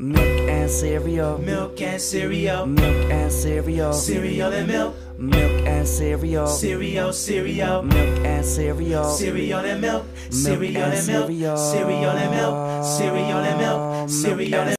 Milk and cereal. Milk and cereal. Milk and cereal. Cereal and milk. Milk and cereal. Cereal, cereal. Milk and cereal. Cereal and milk. Cereal and milk. cereal. And milk. Cereal and milk. Cereal and and